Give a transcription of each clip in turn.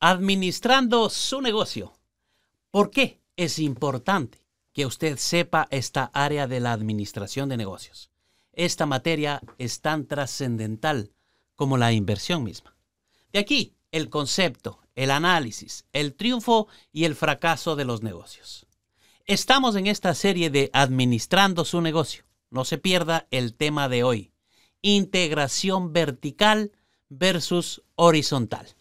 Administrando su negocio. ¿Por qué es importante que usted sepa esta área de la administración de negocios? Esta materia es tan trascendental como la inversión misma. De aquí el concepto, el análisis, el triunfo y el fracaso de los negocios. Estamos en esta serie de Administrando su negocio. No se pierda el tema de hoy. Integración vertical versus horizontal.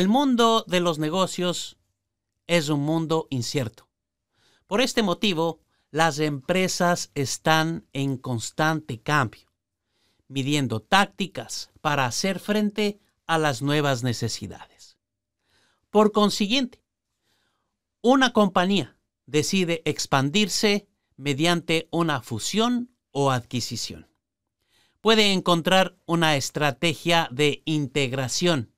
El mundo de los negocios es un mundo incierto. Por este motivo, las empresas están en constante cambio, midiendo tácticas para hacer frente a las nuevas necesidades. Por consiguiente, una compañía decide expandirse mediante una fusión o adquisición. Puede encontrar una estrategia de integración.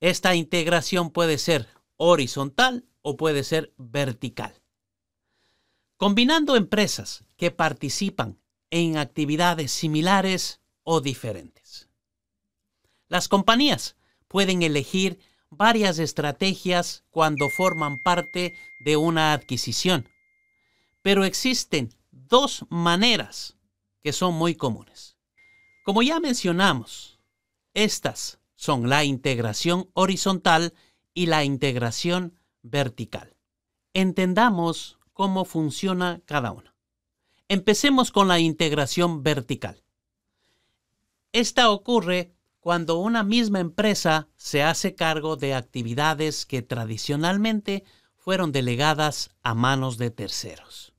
Esta integración puede ser horizontal o puede ser vertical. Combinando empresas que participan en actividades similares o diferentes. Las compañías pueden elegir varias estrategias cuando forman parte de una adquisición, pero existen dos maneras que son muy comunes. Como ya mencionamos, estas son la integración horizontal y la integración vertical. Entendamos cómo funciona cada una. Empecemos con la integración vertical. Esta ocurre cuando una misma empresa se hace cargo de actividades que tradicionalmente fueron delegadas a manos de terceros.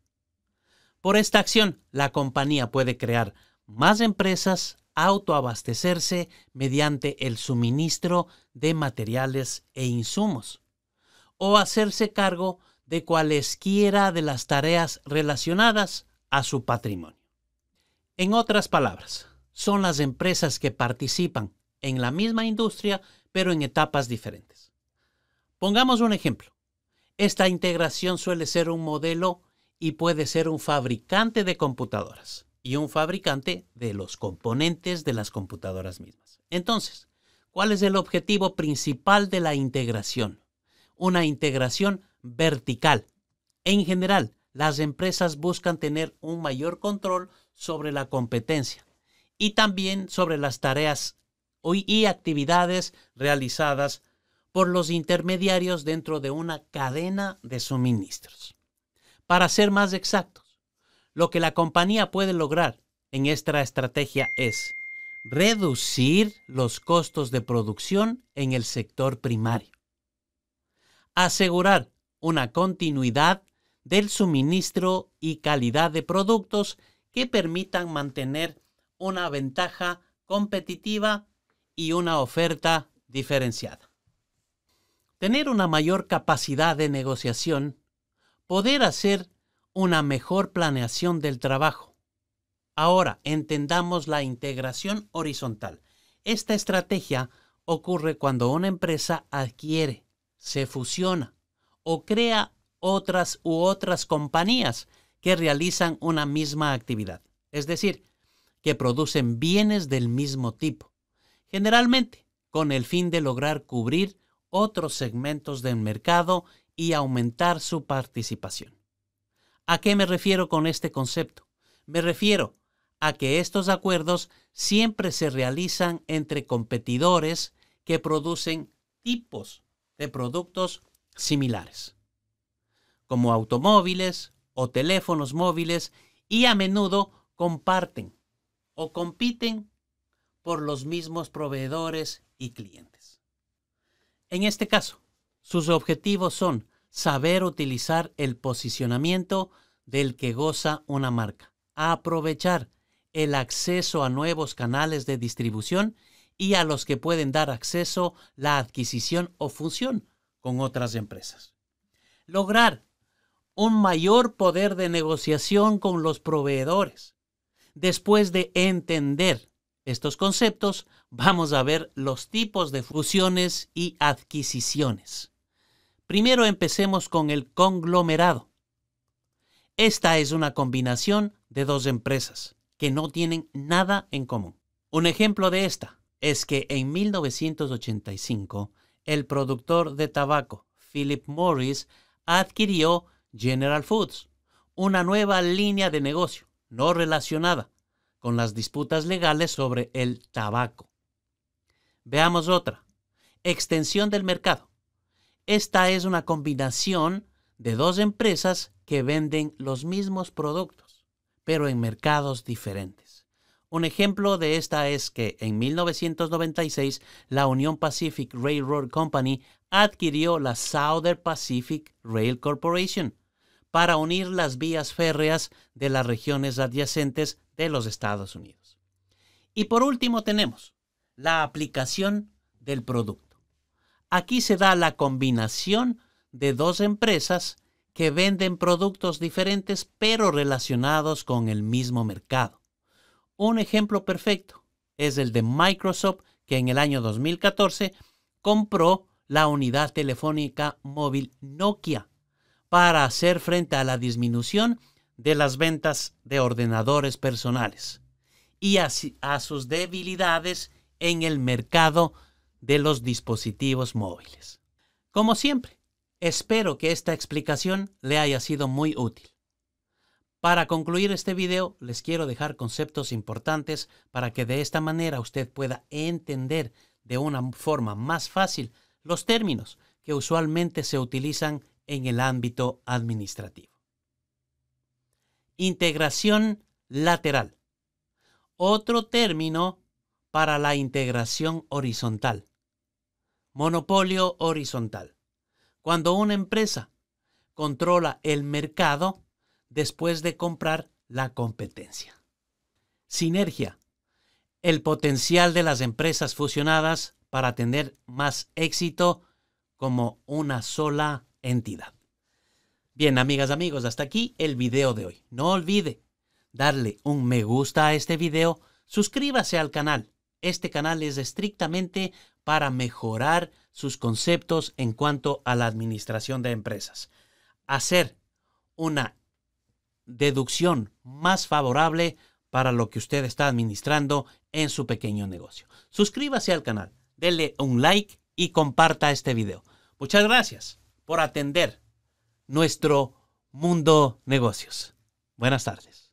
Por esta acción, la compañía puede crear más empresas, autoabastecerse mediante el suministro de materiales e insumos, o hacerse cargo de cualesquiera de las tareas relacionadas a su patrimonio. En otras palabras, son las empresas que participan en la misma industria, pero en etapas diferentes. Pongamos un ejemplo. Esta integración suele ser un modelo y puede ser un fabricante de computadoras y un fabricante de los componentes de las computadoras mismas. Entonces, ¿cuál es el objetivo principal de la integración? Una integración vertical. En general, las empresas buscan tener un mayor control sobre la competencia y también sobre las tareas y actividades realizadas por los intermediarios dentro de una cadena de suministros. Para ser más exactos, lo que la compañía puede lograr en esta estrategia es reducir los costos de producción en el sector primario, asegurar una continuidad del suministro y calidad de productos que permitan mantener una ventaja competitiva y una oferta diferenciada. Tener una mayor capacidad de negociación, poder hacer una mejor planeación del trabajo. Ahora entendamos la integración horizontal. Esta estrategia ocurre cuando una empresa adquiere, se fusiona o crea otras u otras compañías que realizan una misma actividad, es decir, que producen bienes del mismo tipo generalmente con el fin de lograr cubrir otros segmentos del mercado y aumentar su participación. ¿A qué me refiero con este concepto? Me refiero a que estos acuerdos siempre se realizan entre competidores que producen tipos de productos similares, como automóviles o teléfonos móviles, y a menudo comparten o compiten por los mismos proveedores y clientes. En este caso, sus objetivos son saber utilizar el posicionamiento del que goza una marca, aprovechar el acceso a nuevos canales de distribución y a los que pueden dar acceso la adquisición o función con otras empresas. Lograr un mayor poder de negociación con los proveedores, después de entender estos conceptos, vamos a ver los tipos de fusiones y adquisiciones. Primero empecemos con el conglomerado. Esta es una combinación de dos empresas que no tienen nada en común. Un ejemplo de esta es que en 1985 el productor de tabaco Philip Morris adquirió General Foods, una nueva línea de negocio no relacionada con las disputas legales sobre el tabaco. Veamos otra. Extensión del mercado. Esta es una combinación de dos empresas que venden los mismos productos, pero en mercados diferentes. Un ejemplo de esta es que en 1996 la Union Pacific Railroad Company adquirió la Southern Pacific Rail Corporation para unir las vías férreas de las regiones adyacentes de los Estados Unidos. Y por último tenemos la aplicación del producto. Aquí se da la combinación de dos empresas que venden productos diferentes pero relacionados con el mismo mercado. Un ejemplo perfecto es el de Microsoft que en el año 2014 compró la unidad telefónica móvil Nokia para hacer frente a la disminución de las ventas de ordenadores personales y a, a sus debilidades en el mercado de los dispositivos móviles. Como siempre, espero que esta explicación le haya sido muy útil. Para concluir este video, les quiero dejar conceptos importantes para que de esta manera usted pueda entender de una forma más fácil los términos que usualmente se utilizan en el ámbito administrativo. Integración lateral. Otro término para la integración horizontal. Monopolio horizontal. Cuando una empresa controla el mercado después de comprar la competencia. Sinergia. El potencial de las empresas fusionadas para tener más éxito como una sola entidad. Bien, amigas, amigos, hasta aquí el video de hoy. No olvide darle un me gusta a este video, suscríbase al canal. Este canal es estrictamente para mejorar sus conceptos en cuanto a la administración de empresas. Hacer una deducción más favorable para lo que usted está administrando en su pequeño negocio. Suscríbase al canal, dele un like y comparta este video. Muchas gracias por atender nuestro mundo negocios. Buenas tardes.